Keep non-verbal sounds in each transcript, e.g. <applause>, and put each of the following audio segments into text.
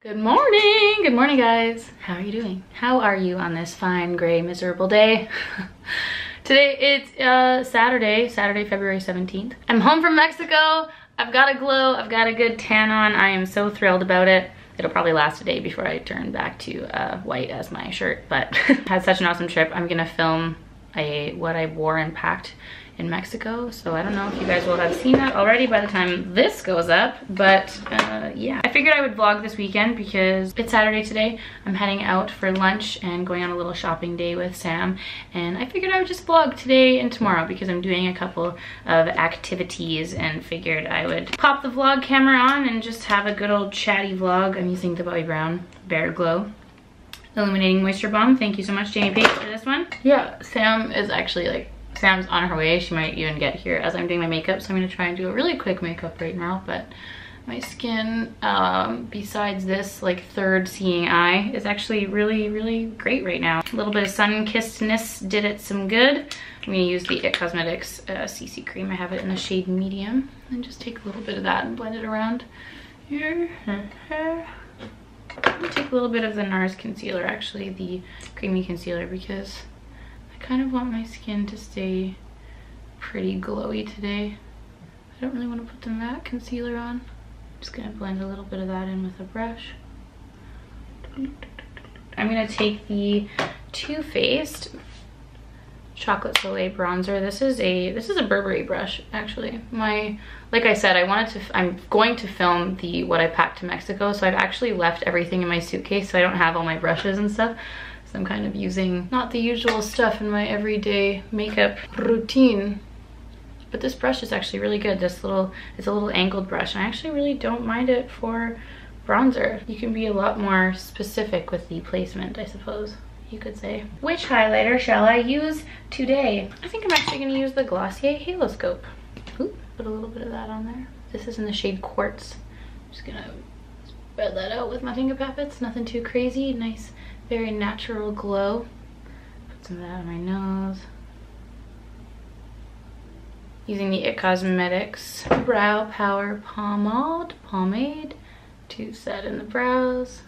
Good morning! Good morning, guys. How are you doing? How are you on this fine, gray, miserable day? <laughs> Today, it's uh, Saturday, Saturday, February 17th. I'm home from Mexico. I've got a glow. I've got a good tan on. I am so thrilled about it. It'll probably last a day before I turn back to uh, white as my shirt, but <laughs> had such an awesome trip. I'm gonna film a what I wore and packed in Mexico. So I don't know if you guys will have seen that already by the time this goes up, but uh, yeah. I figured I would vlog this weekend because it's Saturday today. I'm heading out for lunch and going on a little shopping day with Sam. And I figured I would just vlog today and tomorrow because I'm doing a couple of activities and figured I would pop the vlog camera on and just have a good old chatty vlog. I'm using the Bobbi Brown Bare Glow Illuminating Moisture Bomb. Thank you so much, Jamie Page, for this one. Yeah, Sam is actually like Sam's on her way. She might even get here as I'm doing my makeup. So I'm gonna try and do a really quick makeup right now. But my skin, um, besides this like third seeing eye, is actually really, really great right now. A little bit of sun-kissedness did it some good. I'm gonna use the IT Cosmetics uh, CC cream. I have it in the shade medium. And just take a little bit of that and blend it around here. take a little bit of the NARS concealer, actually, the creamy concealer, because I kind of want my skin to stay pretty glowy today. I don't really want to put the matte concealer on. I'm just going to blend a little bit of that in with a brush. I'm going to take the Too Faced Chocolate Soleil bronzer. This is a this is a Burberry brush actually. My like I said, I wanted to I'm going to film the what I packed to Mexico, so I've actually left everything in my suitcase so I don't have all my brushes and stuff. I'm kind of using not the usual stuff in my everyday makeup routine. But this brush is actually really good. This little, it's a little angled brush. I actually really don't mind it for bronzer. You can be a lot more specific with the placement, I suppose you could say. Which highlighter shall I use today? I think I'm actually gonna use the Glossier Haloscope. Ooh, put a little bit of that on there. This is in the shade Quartz. I'm just gonna spread that out with my finger puppets. Nothing too crazy, nice very natural glow. Put some of that on my nose. Using the IT Cosmetics Brow Power Pomade, pomade to set in the brows.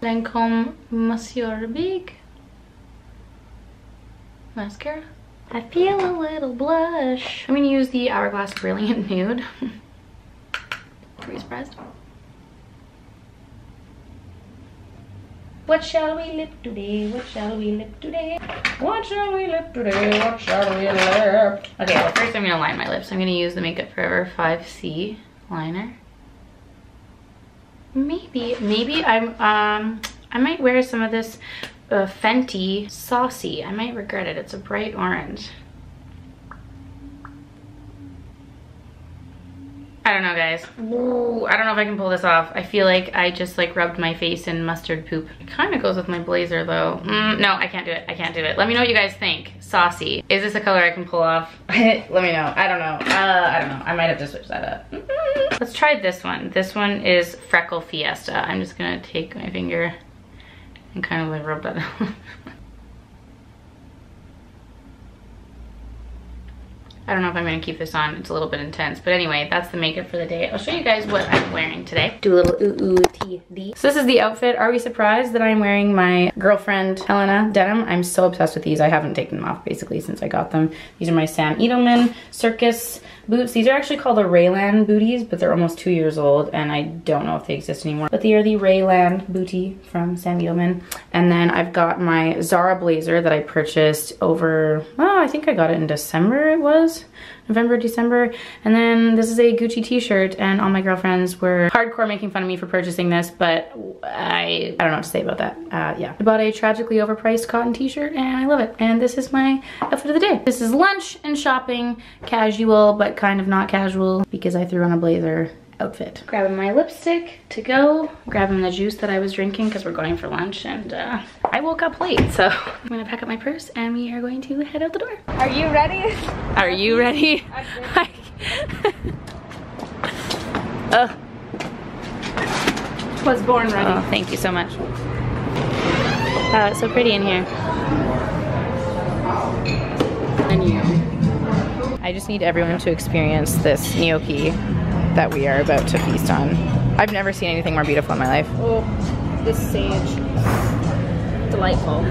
Lancome Monsieur Big mascara. I feel a little blush. I'm gonna use the Hourglass Brilliant Nude. <laughs> Are you surprised? What shall we lip today? What shall we lip today? What shall we lip today? What shall we lip? Okay, well first I'm gonna line my lips. I'm gonna use the Makeup Forever 5C liner. Maybe, maybe I'm, um, I might wear some of this uh, Fenty Saucy. I might regret it. It's a bright orange. I don't know, guys. Ooh, I don't know if I can pull this off. I feel like I just like rubbed my face in mustard poop. It kind of goes with my blazer though. Mm, no, I can't do it. I can't do it. Let me know what you guys think. Saucy. Is this a color I can pull off? <laughs> Let me know. I don't know. Uh, I don't know. I might have to switch that up. Let's try this one. This one is Freckle Fiesta. I'm just gonna take my finger and kind of like rub that <laughs> I don't know if I'm gonna keep this on. It's a little bit intense. But anyway, that's the makeup for the day. I'll show you guys what I'm wearing today. Do a little ooh ooh tee dee. So this is the outfit. Are we surprised that I'm wearing my girlfriend Helena denim? I'm so obsessed with these. I haven't taken them off basically since I got them. These are my Sam Edelman Circus boots. These are actually called the Raylan booties, but they're almost two years old and I don't know if they exist anymore. But they are the Raylan booty from Sam Edelman. And then I've got my Zara blazer that I purchased over, oh, I think I got it in December it was. November, December. And then this is a Gucci t-shirt and all my girlfriends were hardcore making fun of me for purchasing this, but I, I don't know what to say about that. Uh, yeah. I bought a tragically overpriced cotton t-shirt and I love it. And this is my outfit of the day. This is lunch and shopping, casual, but kind of not casual because I threw on a blazer outfit. Grabbing my lipstick to go, grabbing the juice that I was drinking because we're going for lunch and uh, I woke up late. So <laughs> I'm gonna pack up my purse and we are going to head out the door. Are you ready? Are you ready? <laughs> <laughs> uh. Was born ready. Oh, thank you so much. Oh, it's so pretty in here. And you. I just need everyone to experience this gnocchi that we are about to feast on. I've never seen anything more beautiful in my life. Oh, this sage. Delightful.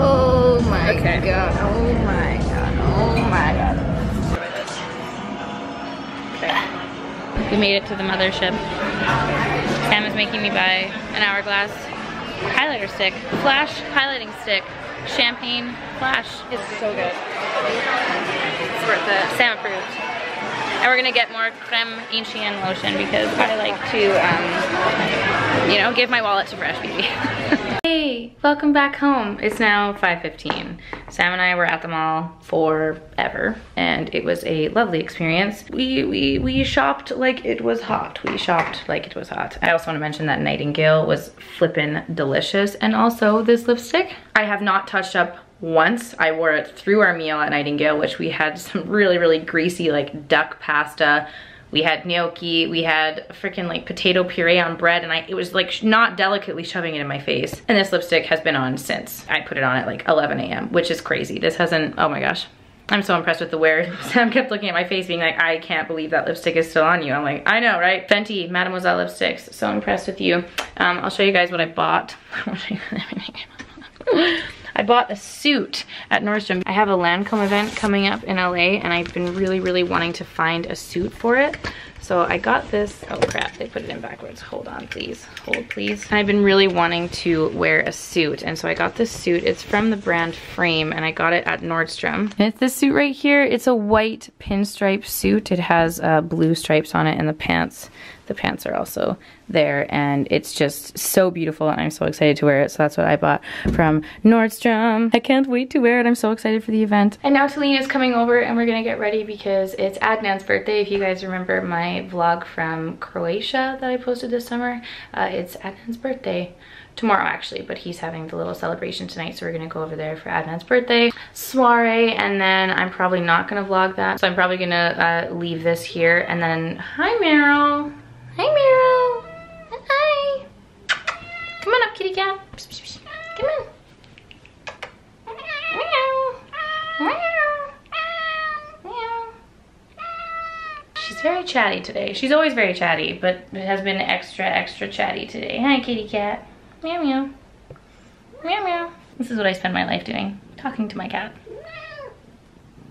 Oh my Okay. god. Oh my god. Oh my god. We made it to the mothership. Sam is making me buy an hourglass highlighter stick, flash highlighting stick, champagne flash. It's so good. It. Sam approved. And we're gonna get more Crème Ancienne lotion because I like to, um, you know, give my wallet to Fresh Beauty. <laughs> hey, welcome back home. It's now 5.15. Sam and I were at the mall forever and it was a lovely experience. We, we, we shopped like it was hot. We shopped like it was hot. I also want to mention that Nightingale was flippin' delicious and also this lipstick I have not touched up once. I wore it through our meal at Nightingale, which we had some really, really greasy like duck pasta. We had gnocchi, we had freaking like potato puree on bread and I, it was like not delicately shoving it in my face. And this lipstick has been on since. I put it on at like 11 a.m., which is crazy. This hasn't, oh my gosh. I'm so impressed with the wear. <laughs> Sam kept looking at my face being like, I can't believe that lipstick is still on you. I'm like, I know, right? Fenty Mattemoiselle lipsticks. So impressed with you. Um, I'll show you guys what I bought. <laughs> <laughs> I bought a suit at Nordstrom. I have a Lancome event coming up in LA and I've been really, really wanting to find a suit for it. So I got this, oh crap, they put it in backwards. Hold on, please, hold please. I've been really wanting to wear a suit. And so I got this suit, it's from the brand Frame and I got it at Nordstrom. And it's this suit right here. It's a white pinstripe suit. It has uh, blue stripes on it and the pants the pants are also there and it's just so beautiful and I'm so excited to wear it. So that's what I bought from Nordstrom. I can't wait to wear it. I'm so excited for the event. And now Talina is coming over and we're gonna get ready because it's Adnan's birthday. If you guys remember my vlog from Croatia that I posted this summer, uh, it's Adnan's birthday tomorrow actually, but he's having the little celebration tonight, so we're gonna go over there for Adnan's birthday soiree, and then I'm probably not gonna vlog that, so I'm probably gonna uh, leave this here, and then, hi Meryl. Hi, Meryl. Hi. Come on up, kitty cat. Come on. Meow. Meow. Meow. She's very chatty today. She's always very chatty, but it has been extra, extra chatty today. Hi, kitty cat. Meow, meow. Meow, meow. This is what I spend my life doing, talking to my cat.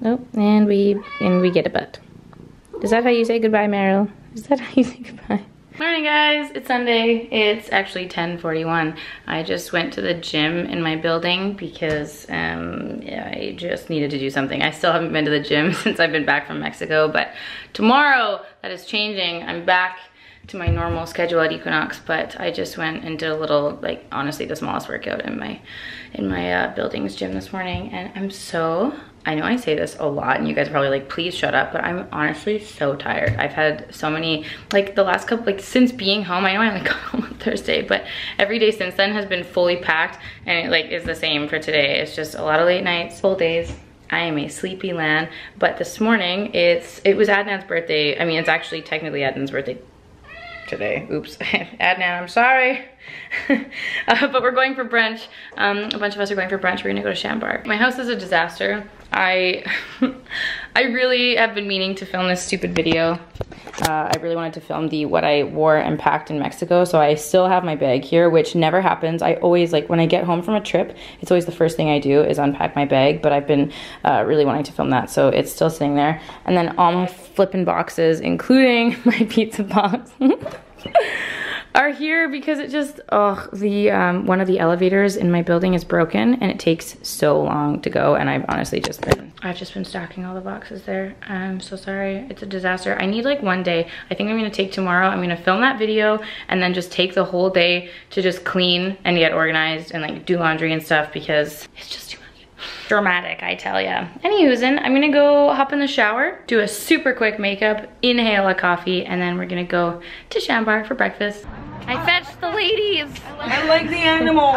Oh, and we and we get a butt. Is that how you say goodbye, Meryl? Is that how you say goodbye? Morning guys, it's Sunday. It's actually 10:41. I just went to the gym in my building because um, yeah, I just needed to do something. I still haven't been to the gym <laughs> since I've been back from Mexico, but tomorrow that is changing. I'm back to my normal schedule at Equinox, but I just went and did a little, like honestly the smallest workout in my in my uh, building's gym this morning, and I'm so I know I say this a lot and you guys are probably like, please shut up, but I'm honestly so tired. I've had so many, like the last couple, like since being home, I know I only <laughs> got home on Thursday, but every day since then has been fully packed and it like is the same for today. It's just a lot of late nights, full days. I am a sleepy land, but this morning it's, it was Adnan's birthday. I mean, it's actually technically Adnan's birthday today. Oops, <laughs> Adnan, I'm sorry. <laughs> uh, but we're going for brunch. Um, a bunch of us are going for brunch. We're gonna go to Chambar. My house is a disaster. I, <laughs> I really have been meaning to film this stupid video. Uh, I really wanted to film the what I wore and packed in Mexico. So I still have my bag here, which never happens. I always, like when I get home from a trip, it's always the first thing I do is unpack my bag. But I've been uh, really wanting to film that. So it's still sitting there. And then all my flipping boxes, including <laughs> my pizza box. Are here because it just oh the um, one of the elevators in my building is broken and it takes so long to go and I've honestly just been I've just been stocking all the boxes there. I'm so sorry. It's a disaster. I need like one day. I think I'm gonna take tomorrow. I'm gonna film that video and then just take the whole day to just clean and get organized and like do laundry and stuff because it's just too dramatic, I tell ya. Anywho's, I'm gonna go hop in the shower, do a super quick makeup, inhale a coffee, and then we're gonna go to Chambar for breakfast. I fetched the ladies. I like the animal.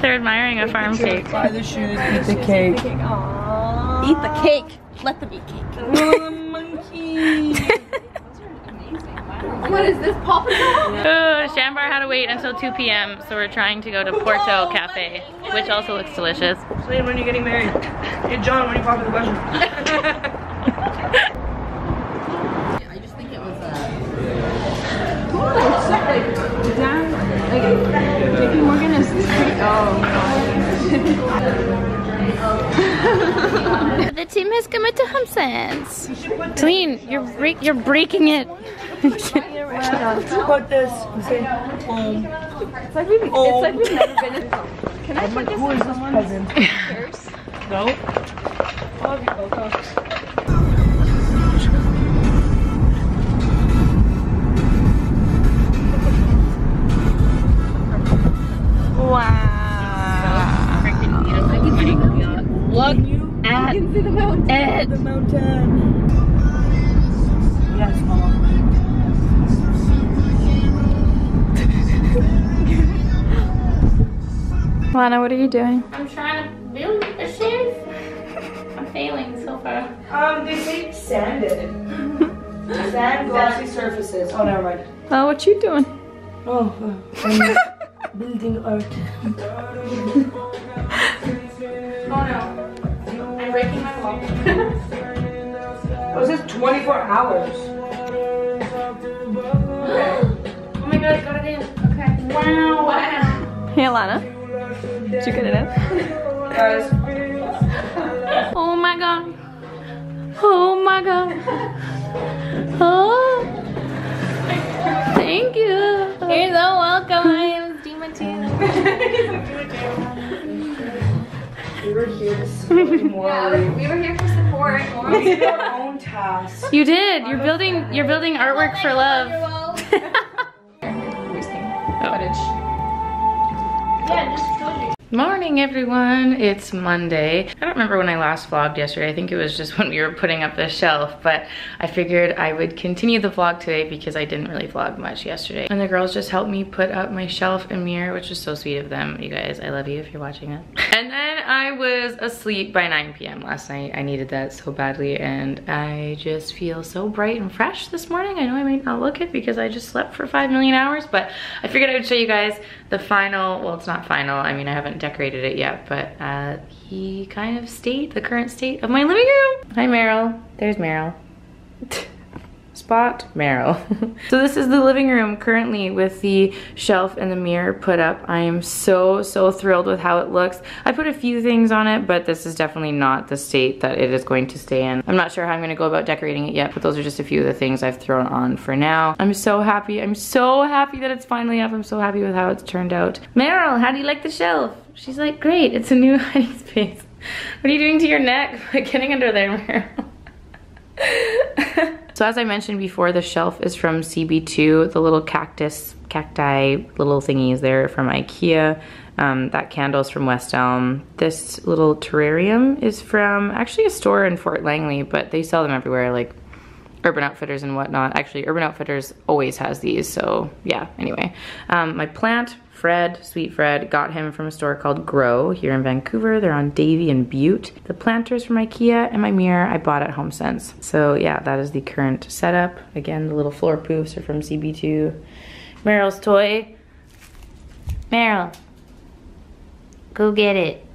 They're admiring a farm cake. Buy the shoes, eat the cake. Eat the cake. Let them eat cake. Oh, the monkey. <laughs> What is this, Papa Doll? Chambar had to wait until 2 p.m. So we're trying to go to Porto oh, Cafe, which also looks delicious. Celine, when are you getting married? Hey, John, when are you popping the question? <laughs> The team has committed to Hampsons. Celine, you're you're breaking it. Put this. Say, home. It's like we've, it's like we've never been in. Can I oh put this Who is in someone's purse? No. Oh, you go. Look at You can see the mountain. it. The mountain. Yes, mama. Lana, what are you doing? I'm trying to build a shelf. I'm failing so far. Um, they say sanded. <laughs> Sand glossy surfaces. Oh, never mind. Oh, what you doing? Oh, uh, I'm <laughs> building art. <laughs> Oh no. I'm breaking my wall. Was this 24 hours? <gasps> oh my god, I got it in. Okay. Wow. Wow. Hey, Lana. Did you get it in? Oh my god. Oh my god. Oh. Thank you. You're so welcome. I am Demon we were here to support morally. We were here for support. <laughs> We did our own tasks. You did. You're building. You're building artwork for love. <laughs> Oh. Yeah, just told you. Morning everyone, it's Monday. I don't remember when I last vlogged yesterday. I think it was just <laughs> when we were putting up the shelf, but I figured I would continue the vlog today because I didn't really vlog much yesterday. And the girls just helped me put up my shelf and mirror, which was so sweet of them. You guys, I love you if you're watching it. <laughs> And then I was asleep by 9 p.m. last night. I needed that so badly and I just feel so bright and fresh this morning. I know I might not look it because I just slept for 5 million hours, but I figured I would show you guys the final, well, it's not final. I mean, I haven't decorated it yet, but uh, the kind of state, the current state of my living room. Hi, Meryl. There's Meryl. <laughs> Spot Meryl. <laughs> so this is the living room currently with the shelf and the mirror put up. I am so, so thrilled with how it looks. I put a few things on it, but this is definitely not the state that it is going to stay in. I'm not sure how I'm gonna go about decorating it yet, but those are just a few of the things I've thrown on for now. I'm so happy. I'm so happy that it's finally up. I'm so happy with how it's turned out. Meryl, how do you like the shelf? She's like, great, it's a new <laughs> hiding space. What are you doing to your neck? <laughs> Getting under there, <laughs> so as I mentioned before, the shelf is from CB2. The little cactus, cacti little thingies there from Ikea. Um, that candle's from West Elm. This little terrarium is from actually a store in Fort Langley, but they sell them everywhere, like Urban Outfitters and whatnot. Actually, Urban Outfitters always has these, so yeah, anyway. Um, my plant, Fred, Sweet Fred, got him from a store called Grow here in Vancouver. They're on Davie and Bute. The planters from Ikea and my mirror I bought at HomeSense. So yeah, that is the current setup. Again, the little floor poofs are from CB2. Meryl's toy. Meryl, go get it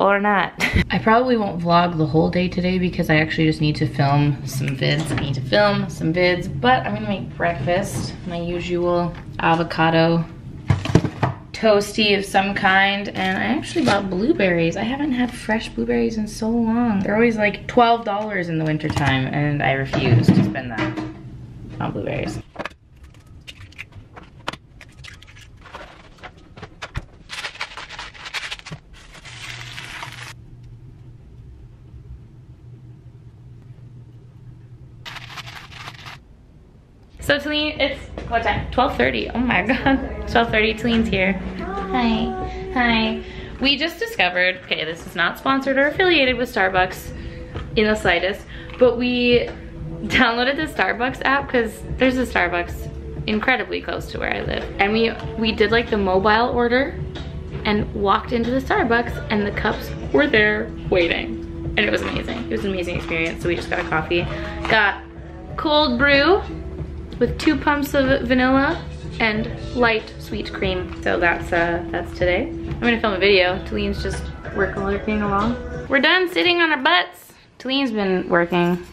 or not. I probably won't vlog the whole day today because I actually just need to film some vids. I need to film some vids, but I'm gonna make breakfast. My usual avocado toasty of some kind. And I actually bought blueberries. I haven't had fresh blueberries in so long. They're always like $12 in the wintertime and I refuse to spend that on blueberries. So Taline, it's what time? 12.30. Oh my god. 12.30, Taline's here. Hi. Hi. We just discovered, okay, this is not sponsored or affiliated with Starbucks in the slightest, but we downloaded the Starbucks app because there's a Starbucks incredibly close to where I live. And we, we did like the mobile order and walked into the Starbucks and the cups were there waiting. And it was amazing. It was an amazing experience. So we just got a coffee. Got cold brew with two pumps of vanilla and light sweet cream. So that's uh, that's today. I'm gonna film a video. Taline's just working along. We're done sitting on our butts. Taline's been working.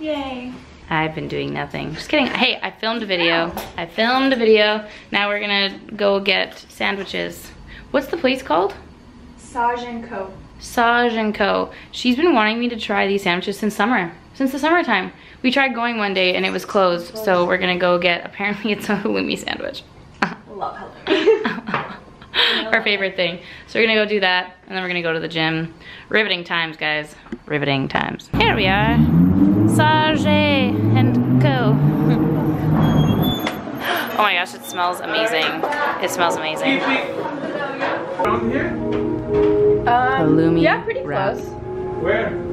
Yay. I've been doing nothing. Just kidding. Hey, I filmed a video. I filmed a video. Now we're gonna go get sandwiches. What's the place called? Saj and Co. Saj and Co. She's been wanting me to try these sandwiches since summer, since the summertime. We tried going one day and it was closed, so we're gonna go get, apparently it's a halloumi sandwich. Love halloumi. <laughs> Our favorite thing. So we're gonna go do that and then we're gonna go to the gym. Riveting times, guys. Riveting times. Here we are. Saj and Co. <laughs> oh my gosh, it smells amazing. It smells amazing. Around here? Um, halloumi Yeah, pretty wrap. close. Where?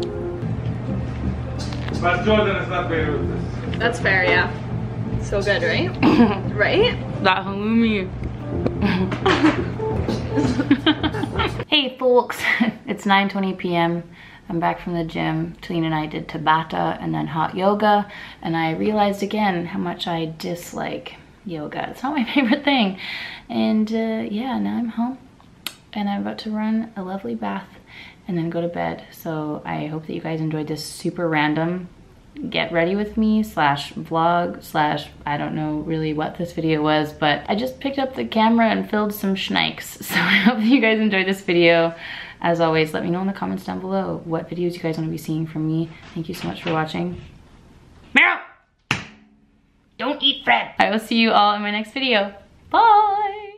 But Jordan is not very with this. That's fair, yeah. So good, right? <coughs> right? That halloumi. <laughs> hey folks, it's 9.20 p.m. I'm back from the gym. Taline and I did Tabata and then hot yoga and I realized again how much I dislike yoga. It's not my <laughs> favorite thing. And uh, yeah, now I'm home and I'm about to run a lovely bath and then go to bed. So I hope that you guys enjoyed this super random get ready with me slash vlog slash I don't know really what this video was but I just picked up the camera and filled some schnikes. <laughs> So I hope you guys enjoyed this video. As always let me know in the comments down below what videos you guys want to be seeing from me. Thank you so much for watching. Meryl don't eat Fred I will see you all in my next video. Bye